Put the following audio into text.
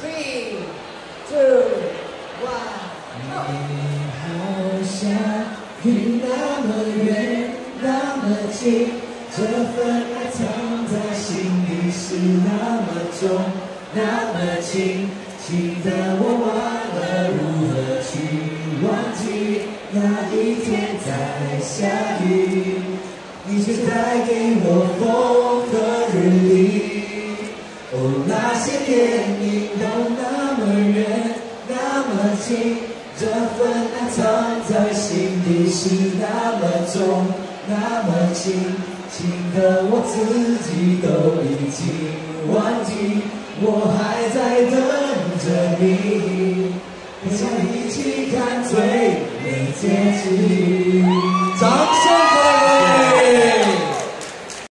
Three, two, one. 你好像云那么远，那么近，这份爱藏在心底是那么重，那么轻，轻得我忘了如何去忘记那一天在下雨，你却带给我风电影都那么远，那么近，这份爱藏在心底是那么重，那么轻轻的我自己都已经忘记，我还在等着你，我想一起看最美的结局。掌声。